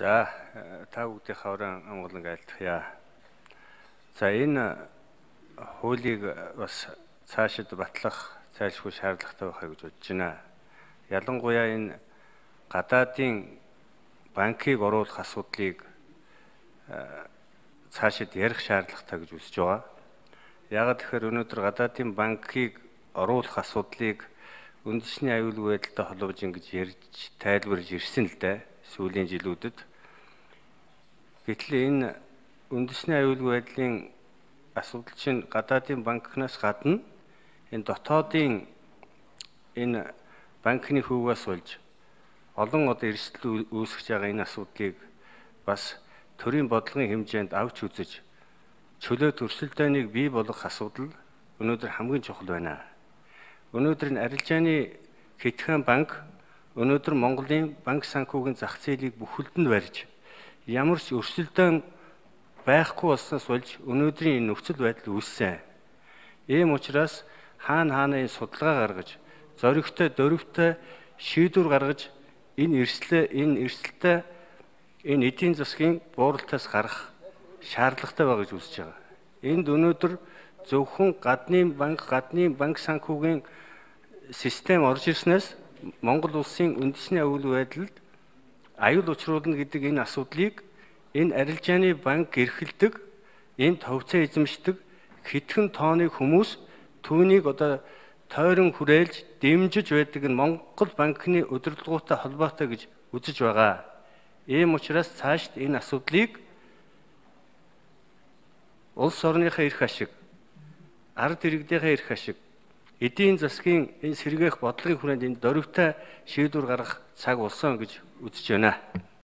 За та бүгдийнхээ уран амгалан айлтгая. За энэ хуулийг бас цаашид батлах зайлшгүй шаардлагатай байхаа гэж бодож байна. Ялангуяа энэ гадаадын банкыг оруулах асуудлыг цаашид ярих шаардлагатай гэж үзэж байгаа. Яагаад тэгэхээр өнөөдөр гадаадын банкыг оруулах асуудлыг үндэсний аюулгүй байдалтай холбож ингэж ярьж тайлбарлаж ирсэн л дээ сүүлийн жилүүдэд. Гэтэл энэ үндэсний аюулгүй байдлын асуудал чинь гадаадын банкнаас гадна энэ дотоодын энэ банкны хөвгөөс болж олон одоо эрсдэл үүсгэж байгаа энэ асуудлыг бас төрийн бодлогын хэмжээнд авч үзэж чөлөө төрсөлдөөнийг бий болгох асуудал өнөөдөр хамгийн чухал байна. Өнөөдөр энэ арилжааны хитгэн банк өнөөдөр Монголын банк санхүүгийн зах зээлийг бүхэлд нь барьж ямар ч өрсөлдөөн байхгүй болсноос болж өнөөдрийн энэ нөхцөл байдал үүссэн. Ийм учраас хаана хаана энэ судалгаа гаргаж зоригтой дөрвтэй шийдвэр гаргаж энэ эрсдлээ энэ эрсдэлтэй энэ эдийн засгийн бууралтаас гарах шаардлагатай байгаа гэж үзэж байгаа. Энд өнөөдөр зөвхөн гадны банк, гадны банк санхүүгийн систем орж ирснээр Монгол улсын үндэсний аюулгүй байдалд аюул учруулна гэдэг энэ асуудлыг энэ арилжааны банк эрхэлдэг, энэ товцоо эзэмшдэг хэдхэн тооны хүмүүс түүнийг одоо тойрон хүрээлж дэмжиж байдаг нь Монгол банкны удирдлагуудтай холбоотой гэж үзэж байгаа. Ийм учраас цаашд энэ асуудлыг улс орныхаа эрх ашиг, ард иргэдийнхээ эрх ашиг, эдийн засгийн энэ сэргээх бодлогын хүрээнд энэ дөрвтэй шийдвэр гаргах цаг болсон гэж үзэж байна.